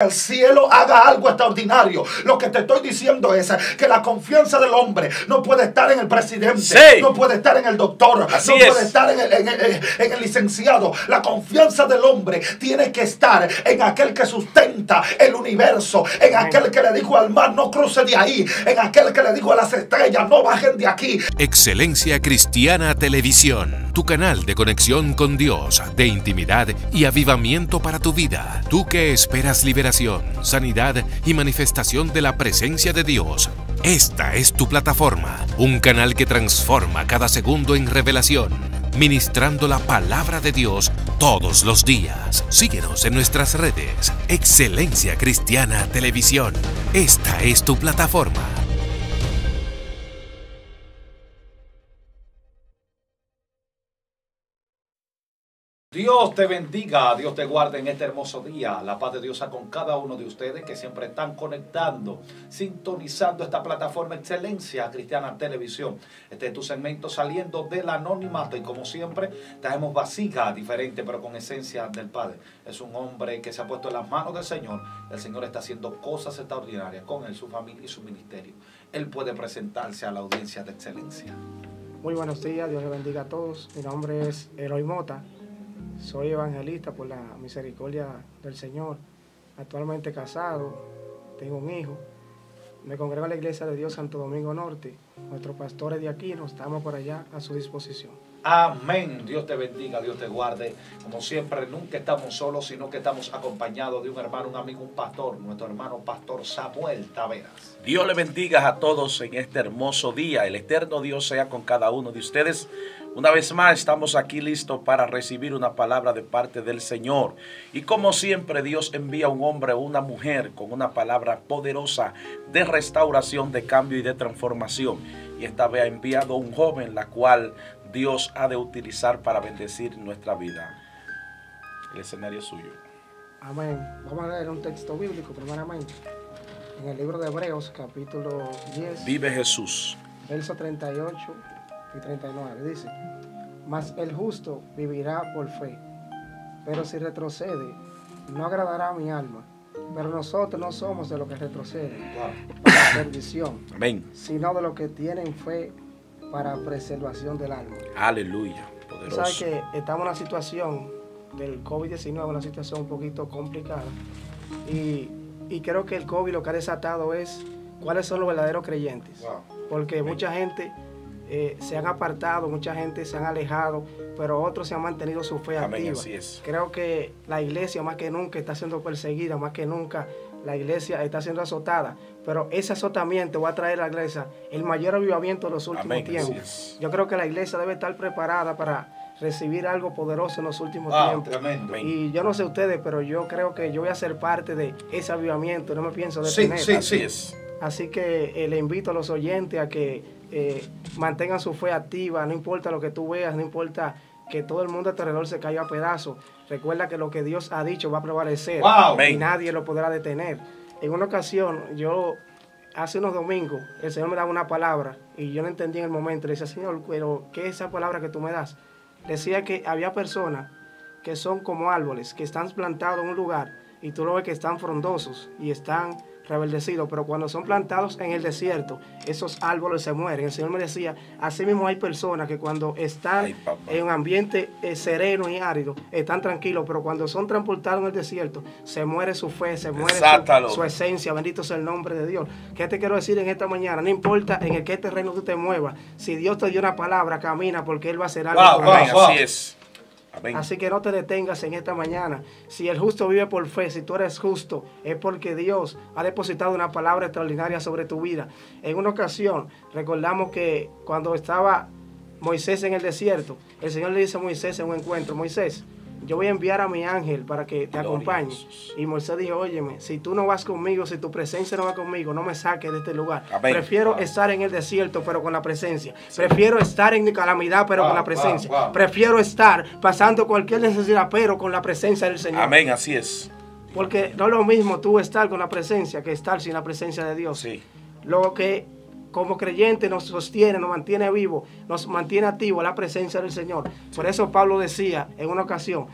el cielo haga algo extraordinario. Lo que te estoy diciendo es que la confianza del hombre no puede estar en el presidente, no puede estar en el doctor, no puede estar en el, licenciado. La confianza del hombre tiene que estar en aquel que sustenta el universo, en aquel que le dijo al mar, no cruce de ahí, en aquel que le dijo a las estrellas, no bajen de aquí. Excelencia Cristiana Televisión, tu canal de conexión con Dios, de intimidad y avivamiento para tu vida. Tú que esperas liberar sanidad y manifestación de la presencia de Dios. Esta es tu plataforma, un canal que transforma cada segundo en revelación, ministrando la palabra de Dios todos los días. Síguenos en nuestras redes. Excelencia Cristiana Televisión. Esta es tu plataforma. Dios te bendiga, Dios te guarde en este hermoso día. La paz de Dios con cada uno de ustedes que siempre están conectando, sintonizando esta plataforma Excelencia Cristiana Televisión. Este es tu segmento saliendo del anonimato y como siempre traemos vasija diferente pero con esencia del Padre. Es un hombre que se ha puesto en las manos del Señor. El Señor está haciendo cosas extraordinarias con él, su familia y su ministerio. Él puede presentarse a la audiencia de excelencia. Muy buenos días, Dios le bendiga a todos. Mi nombre es Eloy Mota. Soy evangelista por la misericordia del Señor. Actualmente casado, tengo un hijo. Me congrego a la Iglesia de Dios Santo Domingo Norte. Nuestros pastores de aquí nos estamos por allá a su disposición. Amén. Dios te bendiga, Dios te guarde. Como siempre, nunca estamos solos, sino que estamos acompañados de un hermano, un amigo, un pastor, nuestro hermano pastor Samuel Taveras. Dios le bendiga a todos en este hermoso día. El eterno Dios sea con cada uno de ustedes. Una vez más estamos aquí listos para recibir una palabra de parte del Señor. Y como siempre Dios envía un hombre o una mujer con una palabra poderosa de restauración, de cambio y de transformación. Y esta vez ha enviado un joven la cual Dios ha de utilizar para bendecir nuestra vida. El escenario es suyo. Amén. Vamos a leer un texto bíblico primeramente. En el libro de Hebreos capítulo 10. Vive Jesús. Verso 38 y 39. Dice, mas el justo vivirá por fe, pero si retrocede, no agradará a mi alma. Pero nosotros no somos de los que retroceden para perdición, Amén. sino de los que tienen fe para preservación del alma. Aleluya. Poderoso. Sabes que estamos en una situación del COVID-19, una situación un poquito complicada. Y, y, creo que el COVID lo que ha desatado es cuáles son los verdaderos creyentes. Porque mucha gente eh, se han apartado, mucha gente se han alejado, pero otros se han mantenido su fe Amén, activa. Así es. Creo que la iglesia más que nunca está siendo perseguida, más que nunca la iglesia está siendo azotada, pero ese azotamiento va a traer a la iglesia el mayor avivamiento de los últimos tiempos. Yo creo que la iglesia debe estar preparada para recibir algo poderoso en los últimos ah, tiempos. Y yo no sé ustedes, pero yo creo que yo voy a ser parte de ese avivamiento, no me pienso detener. Sí, sí, sí. Así que eh, le invito a los oyentes a que eh, mantengan su fe activa, no importa lo que tú veas, no importa que todo el mundo a tu alrededor se caiga a pedazos. Recuerda que lo que Dios ha dicho va a prevalecer y nadie lo podrá detener. En una ocasión, yo hace unos domingos, el Señor me daba una palabra y yo no entendí en el momento. Le decía, Señor, pero ¿qué es esa palabra que tú me das? Decía que había personas que son como árboles, que están plantados en un lugar y tú lo ves que están frondosos y están rebaldecidos, pero cuando son plantados en el desierto, esos árboles se mueren. El Señor me decía, así mismo hay personas que cuando están en un ambiente eh, sereno y árido, están tranquilos, pero cuando son transportados en el desierto, se muere su fe, se muere su, esencia. Bendito sea el nombre de Dios. ¿Qué te quiero decir en esta mañana? No importa en qué terreno tú te muevas, si Dios te dio una palabra, camina porque Él va a hacer algo. Así es. Así que no te detengas en esta mañana. Si el justo vive por fe, si tú eres justo, es porque Dios ha depositado una palabra extraordinaria sobre tu vida. En una ocasión, recordamos que cuando estaba Moisés en el desierto, el Señor le dice a Moisés en un encuentro, Moisés, yo voy a enviar a mi ángel para que te acompañe. Y Moisés dijo, óyeme, si tú no vas conmigo, si tu presencia no va conmigo, no me saques de este lugar. Prefiero estar en el desierto, pero con la presencia. Prefiero estar en mi calamidad, pero con la presencia. Prefiero estar pasando cualquier necesidad, pero con la presencia del Señor. Amén, así es. Porque no es lo mismo tú estar con la presencia que estar sin la presencia de Dios. Sí. Lo que como creyente nos sostiene, nos mantiene vivo, nos mantiene activo la presencia del Señor. Por eso Pablo decía en una ocasión,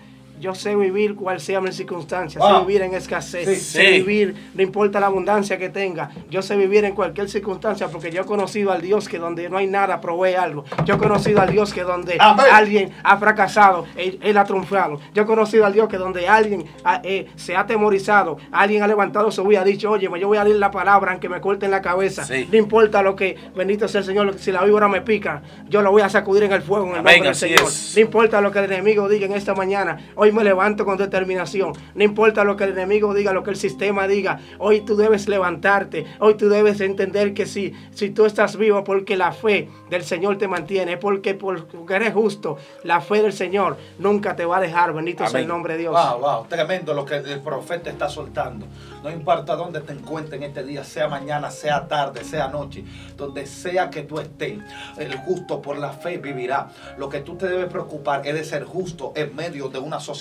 yo sé vivir cual sea mi circunstancia, sé vivir en escasez, sé vivir, no importa la abundancia que tenga, yo sé vivir en cualquier circunstancia porque yo he conocido al Dios que donde no hay nada provee algo. Yo he conocido al Dios que donde alguien ha fracasado, él, ha triunfado. Yo he conocido al Dios que donde alguien eh, se ha atemorizado, alguien ha levantado su y ha dicho, oye, yo voy a leer la palabra aunque me corten la cabeza. No importa lo que, bendito sea el Señor, si la víbora me pica, yo lo voy a sacudir en el fuego en el nombre del Señor. No importa lo que el enemigo diga en esta mañana, hoy me levanto con determinación. No importa lo que el enemigo diga, lo que el sistema diga, hoy tú debes levantarte, hoy tú debes entender que si, si tú estás vivo porque la fe del Señor te mantiene, porque, porque eres justo, la fe del Señor nunca te va a dejar, bendito sea el nombre de Dios. Wow, wow, tremendo lo que el profeta está soltando. No importa dónde te encuentres en este día, sea mañana, sea tarde, sea noche, donde sea que tú estés, el justo por la fe vivirá. Lo que tú te debes preocupar es de ser justo en medio de una sociedad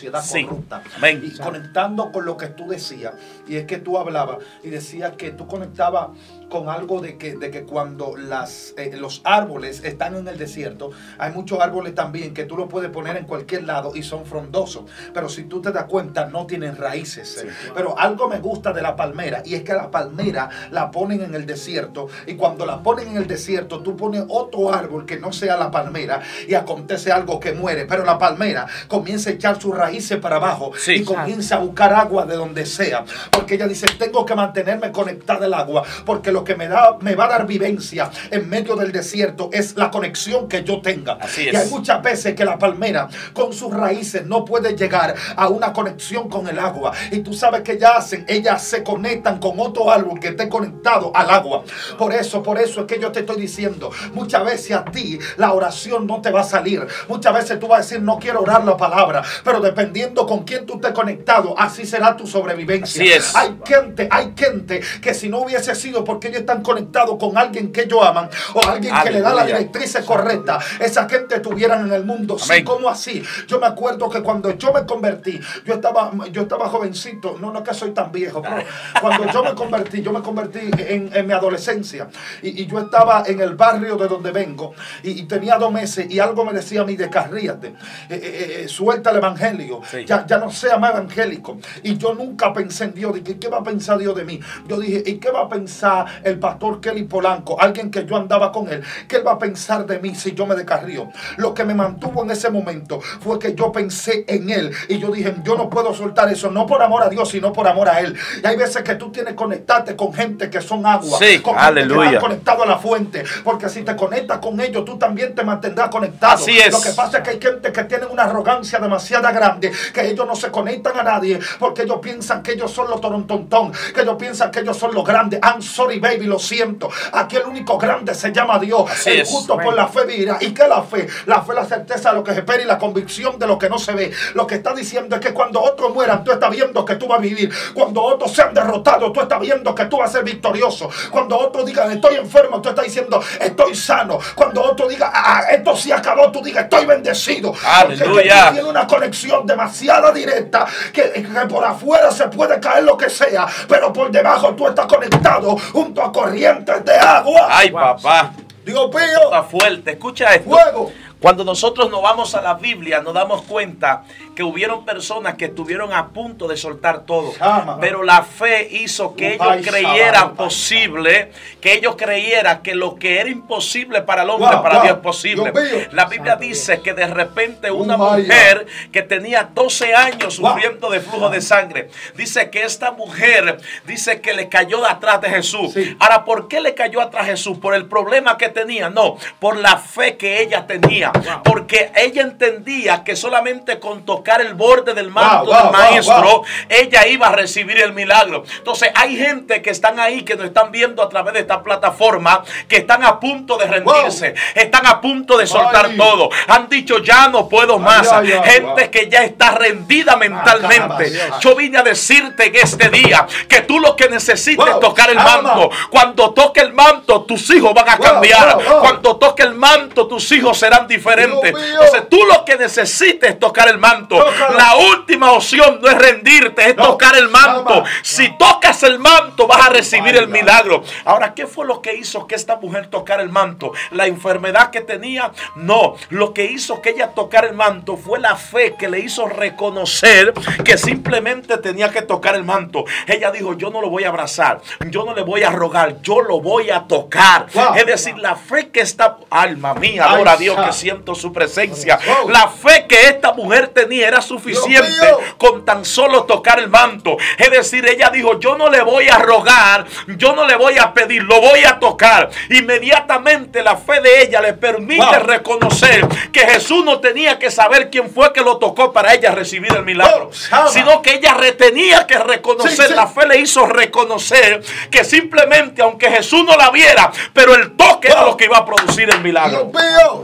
corrupta. Y conectando con lo que tú decías, y es que tú hablabas y decías que tú conectabas con algo de que, de que cuando las, eh, los árboles están en el desierto, hay muchos árboles también que tú los puedes poner en cualquier lado y son frondosos, pero si tú te das cuenta no tienen raíces. Pero algo me gusta de la palmera y es que la palmera la ponen en el desierto y cuando la ponen en el desierto tú pones otro árbol que no sea la palmera y acontece algo que muere, pero la palmera comienza a echar sus raíces para abajo y comienza a buscar agua de donde sea, porque ella dice, tengo que mantenerme conectada al agua, porque lo que me, da, me va a dar vivencia en medio del desierto es la conexión que yo tenga. Así es. Y hay muchas veces que la palmera con sus raíces no puede llegar a una conexión con el agua. Y tú sabes que ya hacen, ellas se conectan con otro árbol que esté conectado al agua. Por eso, por eso es que yo te estoy diciendo, muchas veces a ti la oración no te va a salir. Muchas veces tú vas a decir, no quiero orar la palabra, pero dependiendo con quién tú estés conectado, así será tu sobrevivencia. Así es. Hay gente, hay gente que si no hubiese sido porque ellos están conectados con alguien que ellos aman o alguien que le da la directriz correcta, esa gente estuvieran en el mundo. Sí, ¿cómo así? Yo me acuerdo que cuando yo me convertí, yo estaba, yo estaba jovencito, no, no es que soy tan viejo, pero cuando yo me convertí, yo me convertí en, mi adolescencia y, yo estaba en el barrio de donde vengo y, tenía dos meses y algo me decía a mí, descarríate, eh, eh, eh, suelta el evangelio, ya, ya no sea más evangélico. Y yo nunca pensé en Dios, dije, ¿qué va a pensar Dios de mí? Yo dije, ¿y qué va a pensar el pastor Kelly Polanco, alguien que yo andaba con él? ¿Qué él va a pensar de mí si yo me descarrío? Lo que me mantuvo en ese momento fue que yo pensé en él y yo dije, yo no puedo soltar eso, no por amor a Dios, sino por amor a él. Y hay veces que tú tienes que conectarte con gente que son agua, sí, con aleluya. gente que conectado a la fuente, porque si te conectas con ellos, tú también te mantendrás conectado. Así es. Lo que pasa es que hay gente que tiene una arrogancia demasiado grande, que ellos no se conectan a nadie, porque ellos piensan que ellos son los torontontón, que ellos piensan que ellos son los grandes. I'm sorry, baby, lo siento. Aquí el único grande se llama Dios. el justo por la fe vivirá. ¿Y qué la fe? La fe, la certeza de lo que se espera y la convicción de lo que no se ve. Lo que está diciendo es que cuando otros mueran, tú estás viendo que tú vas a vivir. Cuando otros sean derrotados, tú estás viendo que tú vas a ser victorioso. Cuando otros digan, estoy enfermo, tú estás diciendo, estoy sano. Cuando otro diga, ah, esto sí acabó, tú digas, estoy bendecido. Aleluya. Tiene una conexión demasiado directa que, que por afuera se puede caer lo que sea, pero por debajo tú estás conectado junto a corrientes de agua. Ay, papá. Dios mío. Está fuerte. Escucha esto. Fuego. Cuando nosotros nos vamos a la Biblia, nos damos cuenta que hubieron personas que estuvieron a punto de soltar todo. Pero la fe hizo que ellos creyeran posible, que ellos creyeran que lo que era imposible para el hombre, para Dios es posible. La Biblia dice que de repente una mujer que tenía 12 años sufriendo de flujo de sangre, dice que esta mujer, dice que le cayó de atrás de Jesús. Ahora, ¿por qué le cayó atrás de Jesús? ¿Por el problema que tenía? No, por la fe que ella tenía. Porque ella entendía que solamente con tocar el borde del manto del maestro, ella iba a recibir el milagro. Entonces hay gente que están ahí, que nos están viendo a través de esta plataforma, que están a punto de rendirse, están a punto de soltar todo. Han dicho, ya no puedo más. gente que ya está rendida mentalmente. Yo vine a decirte en este día que tú lo que necesites es tocar el manto. Cuando toque el manto, tus hijos van a cambiar. Cuando toque el manto, tus hijos serán diferentes diferente. Entonces tú lo que necesites es tocar el manto. La última opción no es rendirte, es tocar el manto. Si tocas el manto vas a recibir el milagro. Ahora, ¿qué fue lo que hizo que esta mujer tocara el manto? ¿La enfermedad que tenía? No. Lo que hizo que ella tocara el manto fue la fe que le hizo reconocer que simplemente tenía que tocar el manto. Ella dijo, yo no lo voy a abrazar, yo no le voy a rogar, yo lo voy a tocar. Es decir, la fe que está, alma mía, adora a Dios que siento su presencia. La fe que esta mujer tenía era suficiente con tan solo tocar el manto. Es decir, ella dijo, yo no le voy a rogar, yo no le voy a pedir, lo voy a tocar. Inmediatamente la fe de ella le permite reconocer que Jesús no tenía que saber quién fue que lo tocó para ella recibir el milagro, sino que ella tenía que reconocer, la fe le hizo reconocer que simplemente aunque Jesús no la viera, pero el toque era lo que iba a producir el milagro.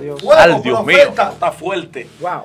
Dios mío, Al Dios mío, está fuerte. Wow.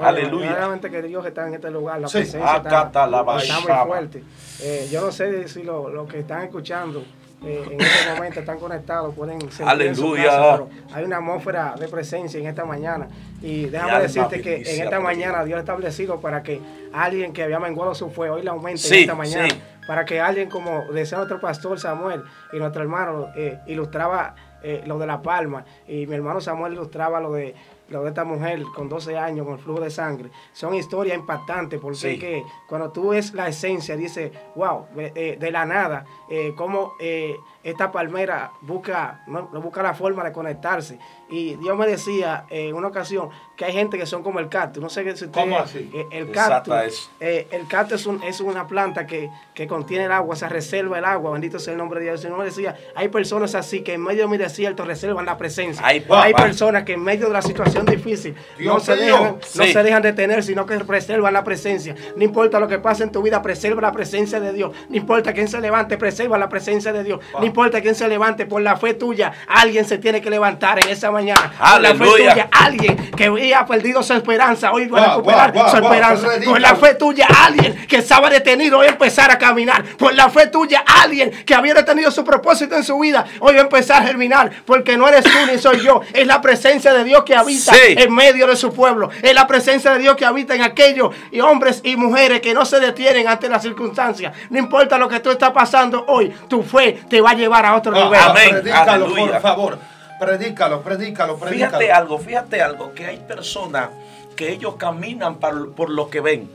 Aleluya. Realmente que Dios está en este lugar, la presencia está, está, muy fuerte. Eh, yo no sé si lo, lo que están escuchando eh, en este momento están conectados, pueden sentir Aleluya. hay una atmósfera de presencia en esta mañana. Y déjame decirte que en esta mañana Dios ha establecido para que alguien que había menguado su fuego hoy la aumente en esta mañana. Para que alguien como decía nuestro pastor Samuel y nuestro hermano eh, ilustraba eh, lo de la palma. Y mi hermano Samuel ilustraba lo de lo de esta mujer con 12 años con el flujo de sangre, son historias impactantes porque que cuando tú ves la esencia, dice, wow, de, de la nada, eh, cómo eh, esta palmera busca, no, busca la forma de conectarse. Y Dios me decía en una ocasión que hay gente que son como el cactus. No sé si usted... ¿Cómo así? Eh, el cactus, eh, el cactus es, un, es, una planta que, que, contiene el agua, se reserva el agua. Bendito sea el nombre de Dios. El Señor me decía, hay personas así que en medio de mi desierto reservan la presencia. hay personas que en medio de la situación difícil no se, dejan, no se dejan detener, sino que preservan la presencia. No importa lo que pase en tu vida, preserva la presencia de Dios. No importa quién se levante, preserva la presencia de Dios. No importa quién se levante, por la fe tuya, alguien se tiene que levantar en esa mañana. Por la fe tuya, alguien que había perdido su esperanza, hoy va a recuperar su esperanza. por la fe tuya, alguien que estaba detenido, hoy empezar a caminar. Por la fe tuya, alguien que había detenido su propósito en su vida, hoy va a empezar a germinar. Porque no eres tú ni soy yo, es la presencia de Dios que habita en medio de su pueblo. Es la presencia de Dios que habita en aquellos y hombres y mujeres que no se detienen ante las circunstancias. No importa lo que tú estás pasando hoy, tu fe te va a llevar a otro nivel. Amén. Predícalo, por favor. Predícalo, predícalo, predícalo. Fíjate algo, fíjate algo, que hay personas que ellos caminan por lo que ven.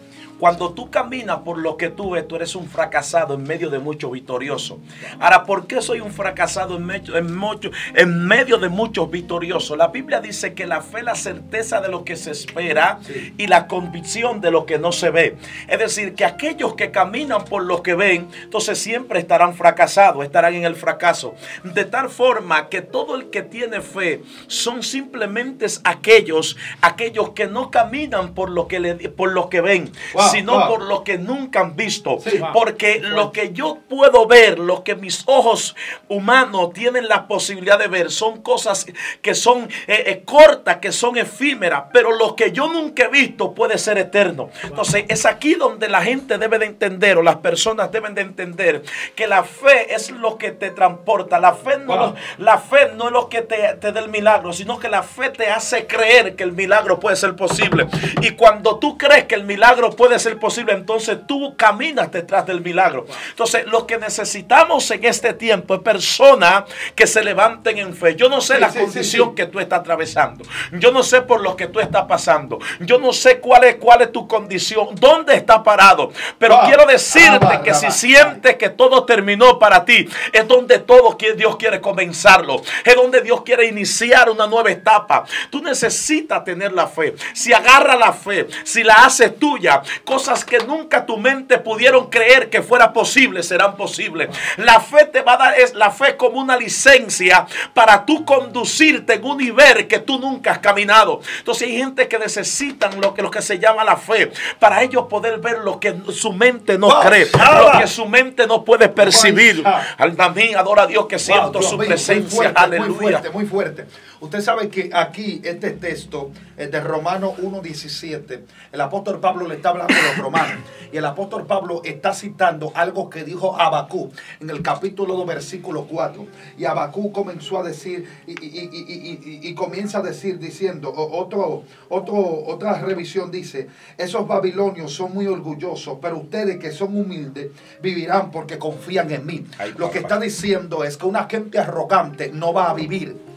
Cuando tú caminas por lo que tú ves, tú eres un fracasado en medio de muchos victoriosos. Ahora, ¿por qué soy un fracasado en medio, en, mucho, en medio de muchos victoriosos? La Biblia dice que la fe es la certeza de lo que se espera y la convicción de lo que no se ve. Es decir, que aquellos que caminan por lo que ven, entonces siempre estarán fracasados, estarán en el fracaso. De tal forma que todo el que tiene fe son simplemente aquellos, aquellos que no caminan por lo que, le, por lo que ven sino por lo que nunca han visto. Porque lo que yo puedo ver, lo que mis ojos humanos tienen la posibilidad de ver, son cosas que son eh, eh, cortas, que son efímeras, pero lo que yo nunca he visto puede ser eterno. Entonces es aquí donde la gente debe de entender, o las personas deben de entender, que la fe es lo que te transporta. La fe no, la fe no es lo que te, te da el milagro, sino que la fe te hace creer que el milagro puede ser posible. Y cuando tú crees que el milagro puede ser posible, entonces tú caminas detrás del milagro. Entonces, lo que necesitamos en este tiempo es personas que se levanten en fe. Yo no sé la condición que tú estás atravesando. Yo no sé por lo que tú estás pasando. Yo no sé cuál es, cuál es tu condición, dónde estás parado. Pero quiero decirte que si sientes que todo terminó para ti, es donde todo Dios quiere comenzarlo. Es donde Dios quiere iniciar una nueva etapa. Tú necesitas tener la fe. Si agarra la fe, si la haces tuya, Cosas que nunca tu mente pudieron creer que fuera posible, serán posibles. La fe te va a dar, es la fe como una licencia para tú conducirte en un nivel que tú nunca has caminado. Entonces hay gente que necesitan lo que, lo que se llama la fe, para ellos poder ver lo que su mente no cree, lo que su mente no puede percibir. Alma mí, adora a Dios que siento su presencia. Aleluya. Muy fuerte, muy fuerte. Usted sabe que aquí este texto es de Romanos 1.17, el apóstol Pablo le está hablando a los romanos y el apóstol Pablo está citando algo que dijo Abacú en el capítulo 2, versículo 4. Y Abacú comenzó a decir y, comienza a decir diciendo, otro, otro, otra revisión dice, esos babilonios son muy orgullosos, pero ustedes que son humildes vivirán porque confían en mí. Lo que está diciendo es que una gente arrogante no va a vivir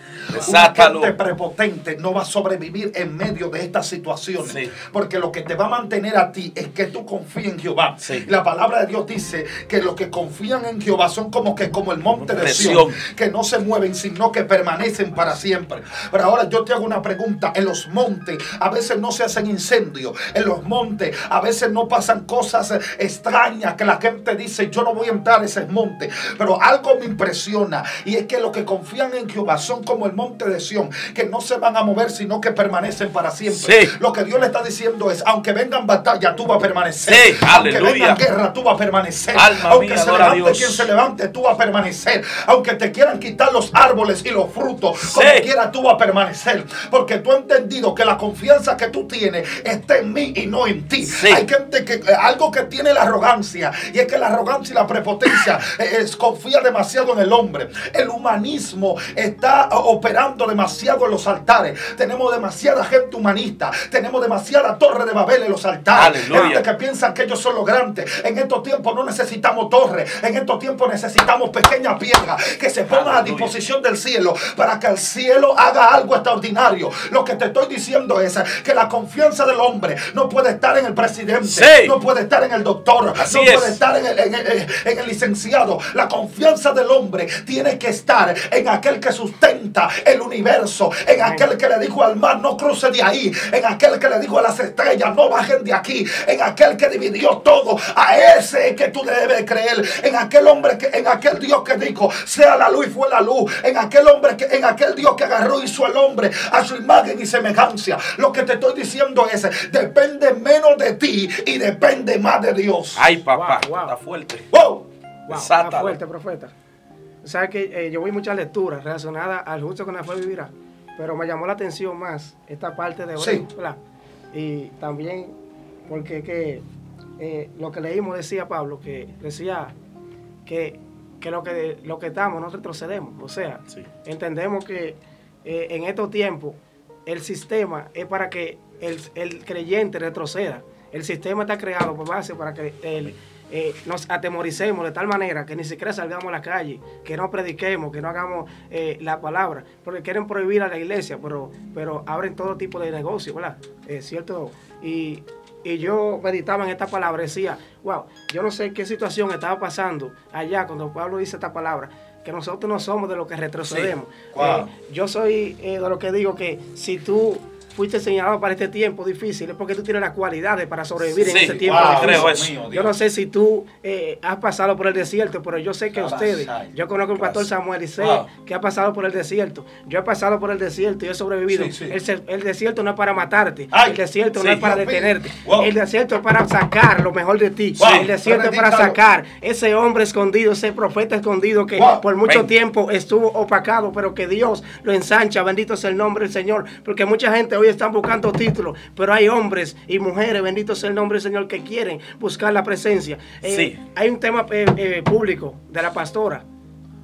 una gente prepotente no va a sobrevivir en medio de estas situaciones. Porque lo que te va a mantener a ti es que tú confíes en Jehová. La palabra de Dios dice que los que confían en Jehová son como que como el monte de Sion, que no se mueven, sino que permanecen para siempre. Pero ahora yo te hago una pregunta. En los montes a veces no se hacen incendios. En los montes a veces no pasan cosas extrañas que la gente dice, yo no voy a entrar a ese monte. Pero algo me impresiona y es que los que confían en Jehová son como el monte de Sión, que no se van a mover, sino que permanecen para siempre. Lo que Dios le está diciendo es, aunque vengan batalla, tú vas a permanecer. aunque vengan guerra, tú vas a permanecer. aunque se levante quien se levante, tú vas a permanecer. Aunque te quieran quitar los árboles y los frutos, como quiera, tú vas a permanecer. Porque tú has entendido que la confianza que tú tienes está en mí y no en ti. Hay gente que, eh, algo que tiene la arrogancia, y es que la arrogancia y la prepotencia eh, es, confía demasiado en el hombre. El humanismo está operando operando demasiado en los altares. Tenemos demasiada gente humanista. Tenemos demasiada torre de Babel en los altares. Gente que piensan que ellos son los grandes. En estos tiempos no necesitamos torres. En estos tiempos necesitamos pequeñas piedras que se pongan a disposición del cielo para que el cielo haga algo extraordinario. Lo que te estoy diciendo es que la confianza del hombre no puede estar en el presidente, no puede estar en el doctor, no puede estar en el, en el licenciado. La confianza del hombre tiene que estar en aquel que sustenta el universo, en aquel que le dijo al mar, no cruce de ahí, en aquel que le dijo a las estrellas, no bajen de aquí, en aquel que dividió todo, a ese que tú debes creer, en aquel hombre que, en aquel Dios que dijo, sea la luz y fue la luz, en aquel hombre que, en aquel Dios que agarró y hizo al hombre a su imagen y semejanza. Lo que te estoy diciendo es, depende menos de ti y depende más de Dios. Ay, papá, está fuerte. Wow. Está fuerte, profeta. Sabes que eh, yo vi muchas lecturas relacionadas al justo con la fe vivirá, pero me llamó la atención más esta parte de Hebreo, Y también porque que, eh, lo que leímos decía Pablo, que decía que, lo que lo que estamos no retrocedemos. O sea, entendemos que eh, en estos tiempos el sistema es para que el, el creyente retroceda. El sistema está creado por base para que el eh, nos atemoricemos de tal manera que ni siquiera salgamos a la calle, que no prediquemos, que no hagamos eh, la palabra, porque quieren prohibir a la iglesia, pero, pero abren todo tipo de negocios, ¿verdad? Es ¿Cierto? Y, yo meditaba en esta palabra, decía, wow, yo no sé qué situación estaba pasando allá cuando Pablo dice esta palabra, que nosotros no somos de los que retrocedemos. Eh, yo soy de lo que digo que si tú fuiste señalado para este tiempo difícil, es porque tú tienes las cualidades para sobrevivir en ese tiempo difícil. yo no sé si tú eh, has pasado por el desierto, pero yo sé que ustedes, yo conozco al pastor Samuel y sé que ha pasado por el desierto. Yo he pasado por el desierto y he sobrevivido. El, desierto no es para matarte, el desierto no es para detenerte, el desierto es para sacar lo mejor de ti, el desierto es para sacar ese hombre escondido, ese profeta escondido que por mucho tiempo estuvo opacado, pero que Dios lo ensancha. Bendito es el nombre del Señor, porque mucha gente hoy están buscando títulos, pero hay hombres y mujeres, bendito sea el nombre del Señor, que quieren buscar la presencia. Eh, hay un tema eh, eh, público de la pastora,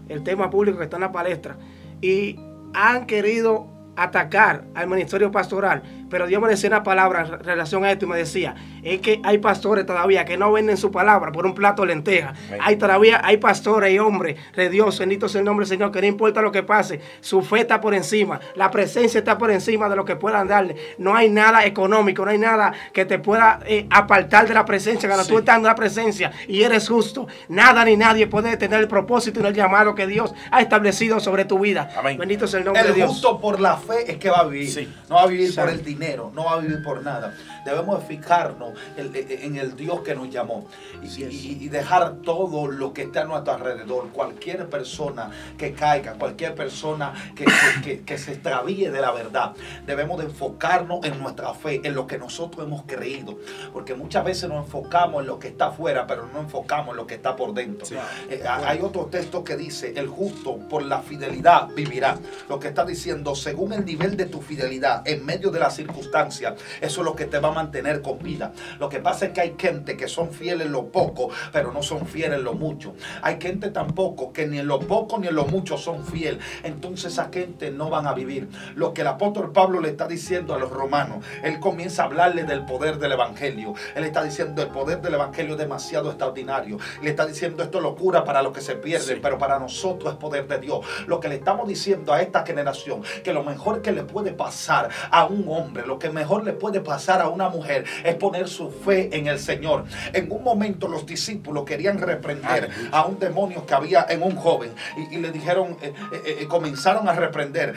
el tema público que está en la palestra, y han querido atacar al ministerio pastoral pero Dios me decía una palabra en relación a esto y me decía, es que hay pastores todavía que no venden su palabra por un plato de lenteja. Hay todavía, hay pastores y hombres de Dios, bendito sea el nombre del Señor, que no importa lo que pase, su fe está por encima, la presencia está por encima de lo que puedan darle. No hay nada económico, no hay nada que te pueda eh, apartar de la presencia. Cuando tú estás en la presencia y eres justo, nada ni nadie puede tener el propósito y el llamado que Dios ha establecido sobre tu vida. Bendito sea el nombre de Dios. El justo por la fe es que va a vivir, no va a vivir por el dinero no va a vivir por nada. Debemos fijarnos enfocarnos en, el Dios que nos llamó y, dejar todo lo que está a nuestro alrededor, cualquier persona que caiga, cualquier persona que, que se extravíe de la verdad, debemos de enfocarnos en nuestra fe, en lo que nosotros hemos creído, porque muchas veces nos enfocamos en lo que está afuera, pero no enfocamos en lo que está por dentro. Eh, hay otro texto que dice, el justo por la fidelidad vivirá. Lo que está diciendo, según el nivel de tu fidelidad en medio de las circunstancias, eso es lo que te va a mantener con vida. Lo que pasa es que hay gente que son fieles en lo poco, pero no son fieles en lo mucho. Hay gente tampoco que ni en lo poco ni en lo mucho son fieles. Entonces esa gente no van a vivir. Lo que el apóstol Pablo le está diciendo a los romanos, él comienza a hablarle del poder del evangelio. Él está diciendo el poder del evangelio es demasiado extraordinario. Le está diciendo esto es locura para los que se pierden, pero para nosotros es poder de Dios. Lo que le estamos diciendo a esta generación, que lo mejor que le puede pasar a un hombre, lo que mejor le puede pasar a una mujer es poner su fe en el Señor. En un momento los discípulos querían reprender a un demonio que había en un joven y, le dijeron, eh, eh, eh, comenzaron a reprender,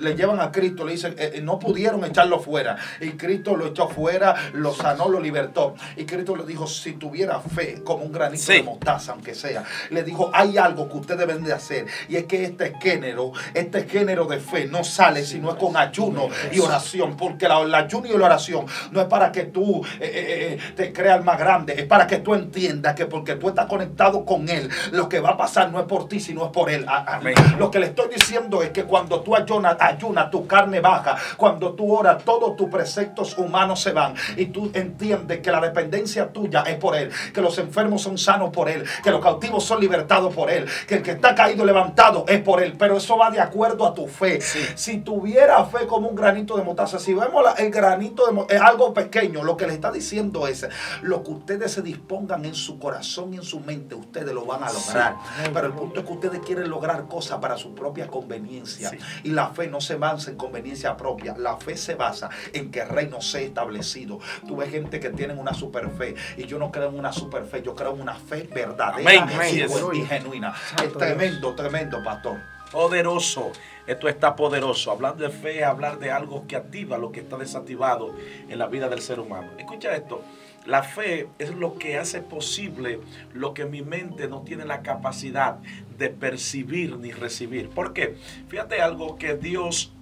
le llevan a Cristo, le dicen, no pudieron echarlo fuera. Y Cristo lo echó fuera, lo sanó, lo libertó. Y Cristo le dijo, si tuviera fe como un granito de mostaza, aunque sea, le dijo, hay algo que ustedes deben de hacer. Y es que este género, este género de fe no sale si no es con ayuno y oración. Porque la, el ayuno y la oración no es para que tú eh, eh, eh, te creas más grande, es para que tú entiendas que porque tú estás conectado con Él, lo que va a pasar no es por ti, sino es por Él. Amén. Lo que le estoy diciendo es que cuando tú ayunas, ayuna, tu carne baja. Cuando tú oras, todos tus preceptos humanos se van. Y tú entiendes que la dependencia tuya es por Él, que los enfermos son sanos por Él, que los cautivos son libertados por Él, que el que está caído levantado es por Él. Pero eso va de acuerdo a tu fe. Si tuviera fe como un granito de mostaza, si vemos el granito de es algo pequeño, lo que le está diciendo es lo que ustedes se dispongan en su corazón y en su mente, ustedes lo van a lograr. Pero el punto es que ustedes quieren lograr cosas para su propia conveniencia. Y la fe no se basa en conveniencia propia. La fe se basa en que el reino sea establecido. Tú ves gente que tienen una super fe y yo no creo en una super fe, yo creo en una fe verdadera y, genuina. Es tremendo, tremendo, pastor. Poderoso. Esto está poderoso. Hablar de fe es hablar de algo que activa lo que está desactivado en la vida del ser humano. Escucha esto. La fe es lo que hace posible lo que mi mente no tiene la capacidad de percibir ni recibir. ¿Por qué? Fíjate algo que Dios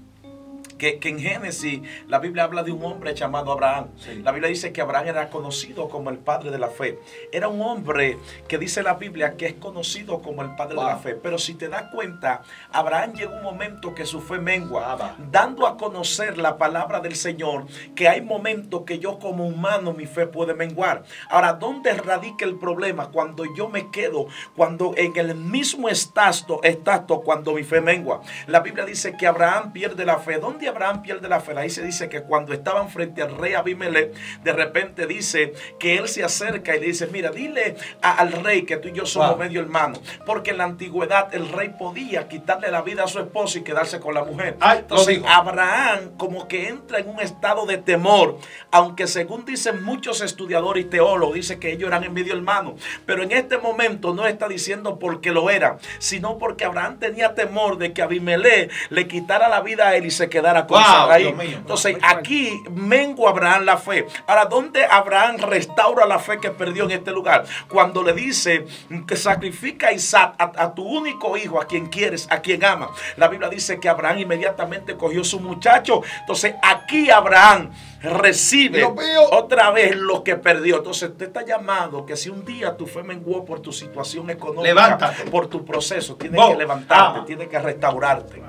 que, en Génesis la Biblia habla de un hombre llamado Abraham. La Biblia dice que Abraham era conocido como el padre de la fe. Era un hombre que dice la Biblia que es conocido como el padre de la fe. Pero si te das cuenta, Abraham llegó un momento que su fe mengua, dando a conocer la palabra del Señor, que hay momentos que yo como humano mi fe puede menguar. Ahora, ¿dónde radica el problema? Cuando yo me quedo, cuando en el mismo estado, estado cuando mi fe mengua. La Biblia dice que Abraham pierde la fe. ¿Dónde Abraham pierde la fe. Ahí se dice que cuando estaban frente al rey Abimelech, de repente dice que él se acerca y le dice, mira, dile al rey que tú y yo somos medio hermanos. Porque en la antigüedad el rey podía quitarle la vida a su esposo y quedarse con la mujer. Entonces Abraham como que entra en un estado de temor, aunque según dicen muchos estudiadores y teólogos, dice que ellos eran en medio hermanos. Pero en este momento no está diciendo porque lo eran, sino porque Abraham tenía temor de que Abimelech le quitara la vida a él y se quedara entonces, aquí mengo Abraham la fe. Ahora, ¿dónde Abraham restaura la fe que perdió en este lugar? Cuando le dice que sacrifica a Isaac, a, tu único hijo, a quien quieres, a quien ama. La Biblia dice que Abraham inmediatamente cogió su muchacho. Entonces, aquí Abraham recibe otra vez lo que perdió. Entonces, te está llamado que si un día tu fe menguó por tu situación económica, por tu proceso, tienes que levantarte, ah. tienes que restaurarte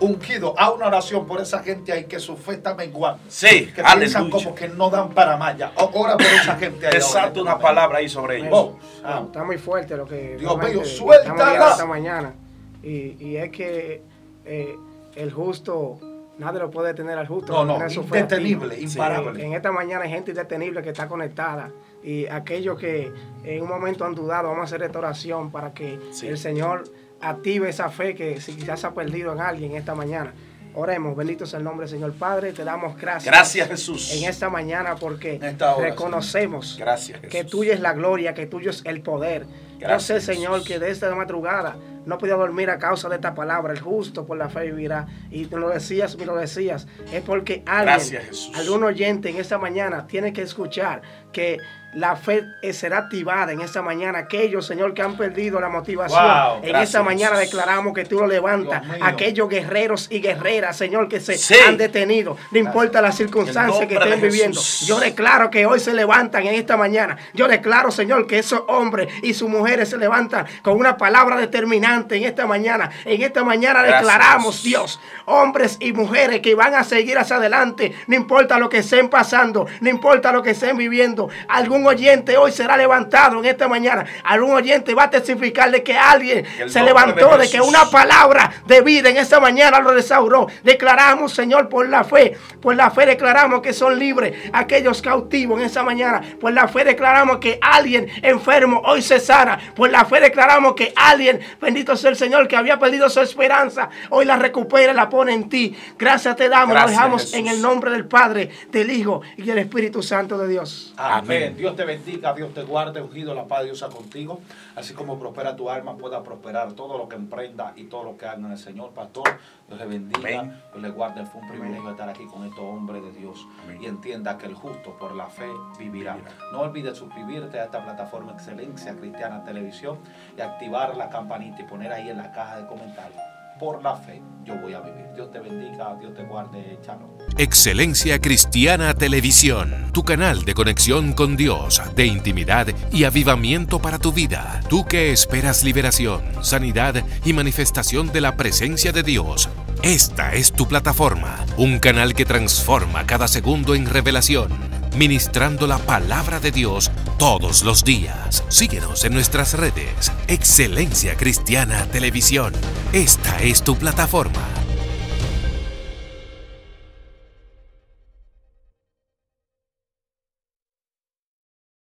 ungido, a una oración por esa gente ahí que su fe está menguando. Sí, que piensan como que no dan para más ya. Ora por esa gente ahí. Exacto, una palabra ahí sobre ellos. Ah. Está muy fuerte lo que. Dios mío, suéltala. esta mañana. Y, y es que eh, el justo. Nadie lo puede detener al justo. No, no, indetenible, imparable. en esta mañana hay gente indetenible que está conectada. Y aquellos que en un momento han dudado, vamos a hacer esta oración para que el Señor active esa fe que si quizás se ha perdido en alguien esta mañana. Oremos, bendito sea el nombre Señor Padre, te damos gracias. Gracias Jesús. En esta mañana porque reconocemos gracias, que tuya es la gloria, que tuyo es el poder, Yo sé, Señor, que desde la madrugada no podía dormir a causa de esta palabra. El justo por la fe vivirá. Y tú lo decías, me lo decías. Es porque alguien, algún oyente en esta mañana tiene que escuchar que la fe será activada en esta mañana. Aquellos, Señor, que han perdido la motivación, en esta mañana declaramos que tú lo levantas. Aquellos guerreros y guerreras, Señor, que se han detenido, no importa las circunstancias que estén viviendo. Yo declaro que hoy se levantan en esta mañana. Yo declaro, Señor, que esos hombres y sus mujeres se levantan con una palabra determinante en esta mañana. En esta mañana declaramos, Dios, hombres y mujeres que van a seguir hacia adelante, no importa lo que estén pasando, no importa lo que estén viviendo. Algún oyente hoy será levantado en esta mañana. Algún oyente va a testificar de que alguien se levantó, de, que una palabra de vida en esta mañana lo restauró. Declaramos, Señor, por la fe, por la fe declaramos que son libres aquellos cautivos en esta mañana. Por la fe declaramos que alguien enfermo hoy se sana. Por la fe declaramos que alguien, bendito sea el Señor, que había perdido su esperanza, hoy la recupera y la pone en ti. Gracias te damos, lo dejamos en el nombre del Padre, del Hijo y del Espíritu Santo de Dios. Amén. Dios te bendiga, Dios te guarde, ungido la paz de Dios contigo. Así como prospera tu alma, pueda prosperar todo lo que emprenda y todo lo que haga en el Señor, pastor. Dios le bendiga, Dios le guarde. Fue un privilegio estar aquí con estos hombres de Dios. Y entienda que el justo por la fe vivirá. No olvides suscribirte a esta plataforma Excelencia Cristiana Televisión y activar la campanita y poner ahí en la caja de comentarios por la fe yo voy a vivir. Dios te bendiga, Dios te guarde. Excelencia Cristiana Televisión, tu canal de conexión con Dios, de intimidad y avivamiento para tu vida. Tú que esperas liberación, sanidad y manifestación de la presencia de Dios. Esta es tu plataforma, un canal que transforma cada segundo en revelación ministrando la palabra de Dios todos los días. Síguenos en nuestras redes. Excelencia Cristiana Televisión. Esta es tu plataforma.